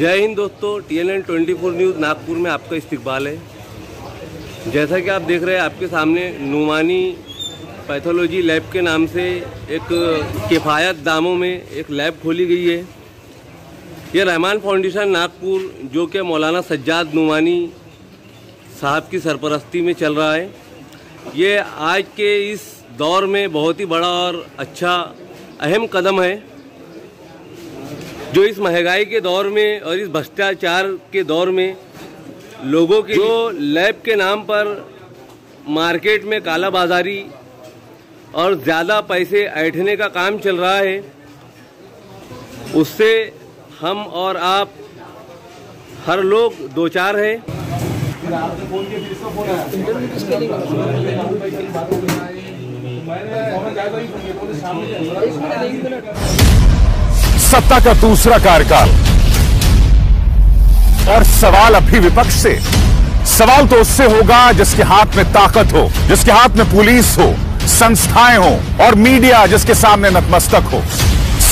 जय हिंद दोस्तों T N N twenty four news Nagpur में आपका इस्तकबाल है। जैसा कि आप देख रहे हैं, आपके सामने नुमानी पैथोलॉजी लैब के नाम से एक किफ़ायत दामों में एक लैब खोली गई है। यह रहमान फाउंडेशन नागपुर, जो कि मौलाना सज्जाद नुमानी साहब की सरपरस्ती में चल रहा है। ये आज के इस दौर में बहुत ही बड़ा और अच्छा अहम कदम है। जो इस महँगाई के दौर में और इस भ्रष्टाचार के दौर में लोगों की जो लैब के नाम पर मार्केट में काला बाजारी और ज़्यादा पैसे ऐठने का काम चल रहा है, उससे हम और आप हर लोग दो चार है सत्ता का दूसरा कार्यकाल। और सवाल अभी विपक्ष से। सवाल तो उससे होगा जिसके हाथ में ताकत हो, जिसके हाथ में पुलिस हो, संस्थाएँ हो और मीडिया जिसके सामने नतमस्तक हो।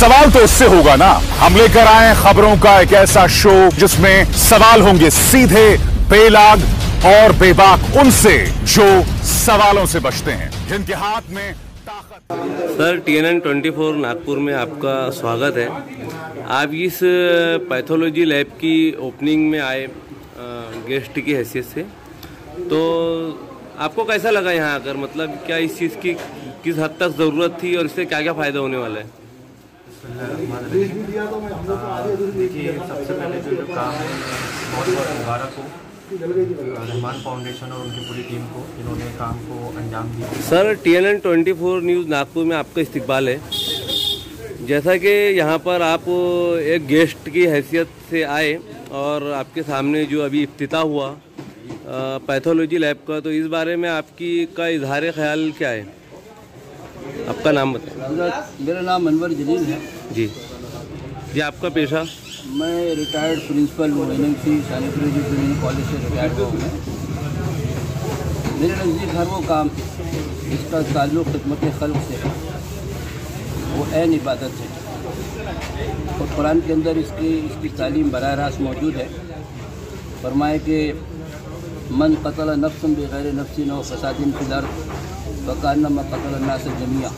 सवाल तो उससे होगा ना। हम लेकर आए खबरों का एक ऐसा शो जिसमें सवाल होंगे सीधे, बेलाग और बेबाक उनसे जो सवालों से बचते हैं। जिनके हाथ में sir T N N twenty four Nagpur में आपका स्वागत है। आप इस पैथोलॉजी लैब की ओपनिंग में आए गेस्ट की हैसियत से। तो आपको कैसा लगा यहाँ आकर? मतलब क्या इस चीज़ की किस हद तक ज़रूरत थी और इससे क्या क्या फ़ायदा होने वाला है? देखिए, सबसे पहले जो जो काम है बहुत बहुत मुबारक हो। रहमान फाउंडेशन और उनकी पूरी टीम को इन्होंने काम को अंजाम दिया। Sir T N N twenty four news Nagpur में आपका इस्तकबाल है। जैसा कि यहाँ पर आप एक गेस्ट की हैसियत से आए और आपके सामने जो अभी इफ्तिता हुआ पैथोलॉजी लैब का तो इस बारे में आपकी का इजहार ख्याल क्या है? आपका नाम बताएँ। मेरा नाम अनवर जलील है। जी। जी आपका पेशा? मैं रिटायर्ड प्रिंसिपल हूँ N M C sanitary engineering college से रिटायर्ड हूँ मैं। मेरे नज़दीक हर वो काम, जिसका ताल्लुक़ खिदमत खल्क से वो एन इबादत है। और कुरान के अंदर इसकी इसकी तालीम बर रास्त मौजूद है। फरमाए कि, मन कतल नफ्सम बगैर नफसिन और फसादिन फिलर फ़कान्नमा कतल नास जमिया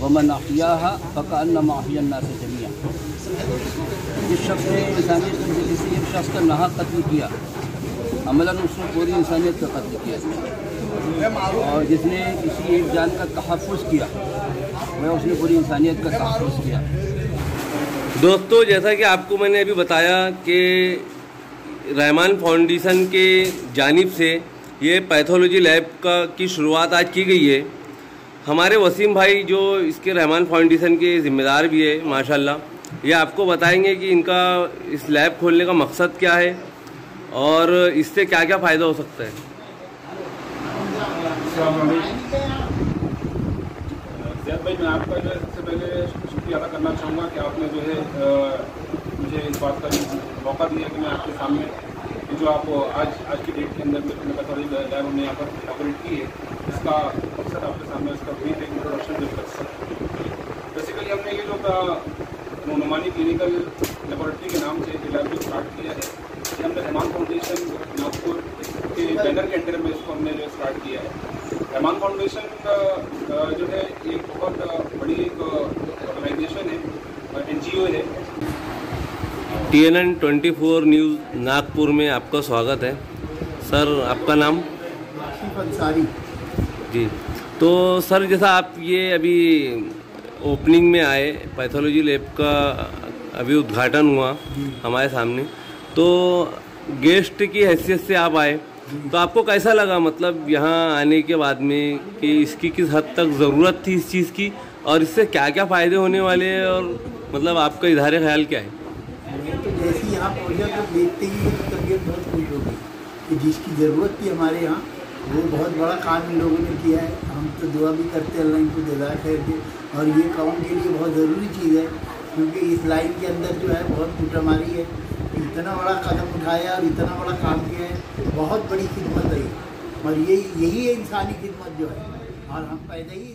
वमन अहिया फ़कान्नमा अहियन नास जमिया। जिस शख्स ने इंसानियत से किसी एक शख्स का नहा कत्ल किया, अमलन उसने पूरी इंसानियत का कत्ल किया और जिसने किसी एक जान का तहफ़ किया, वह उसने पूरी इंसानियत का तहफ़ किया। दोस्तों, जैसा कि आपको मैंने अभी बताया कि रहमान फाउंडेशन के जानिब से ये पैथोलॉजी लैब का की शुरुआत आज की गई है। हमारे वसीम भाई जो इसके रहमान फाउंडेशन के ज़िम्मेदार भी है, माशाल्लाह। ये आपको बताएँगे कि इनका इस लैब खोलने का मकसद क्या है और इससे क्या क्या फ़ायदा हो सकता है। जैद भाई, मैं आपका जो है सबसे पहले शुक्रिया अदा करना चाहूँगा कि आपने जो है मुझे इस बात का मौका दिया कि मैं आपके सामने जो आप आज आज की डेट के अंदर में पैथोलॉजी लैब हमने यहाँ पर ऑपरेट की है, इसका मकसद आपके सामने, इसका ब्रीफ इंट्रोडक्शन जो कर सकते बेसिकली हमने ये जो नुमानी क्लिनिकल लेबोरेटरी के नाम से लैब जो स्टार्ट किया है। ये हमने रहमान फाउंडेशन नागपुर के बैनर के अंडर में इसको हमने जो स्टार्ट किया है। रहमान फाउंडेशन का जो है एक बहुत बड़ी एक ऑर्गेनाइजेशन है एन है। T N N twenty four news Nagpur में आपका स्वागत है। सर आपका नाम? अंसारी। जी। तो सर जैसा आप ये अभी ओपनिंग में आए पैथोलॉजी लैब का अभी उद्घाटन हुआ हमारे सामने। तो गेस्ट की हैसियत से आप आए तो आपको कैसा लगा मतलब यहाँ आने के बाद में कि इसकी किस हद तक ज़रूरत थी इस चीज़ की और इससे क्या क्या फ़ायदे होने वाले हैं और मतलब आपका इजहार ख्याल क्या है? तो जैसे यहाँ पहुँचा तो देखते ही तबीयत बहुत खुश हो गई कि जिसकी ज़रूरत थी हमारे यहाँ वो बहुत बड़ा काम इन लोगों ने किया है। हम तो दुआ भी करते हैं अल्लाह इनको जदा खैर के और ये काम के लिए बहुत ज़रूरी चीज़ है, क्योंकि इस लाइन के अंदर जो है बहुत फूटामारी है। इतना बड़ा कदम उठाया और इतना बड़ा काम किया है। बहुत बड़ी खिदमत रही। और यही यही है इंसानी खिदमत जो है। और हम पैदा ही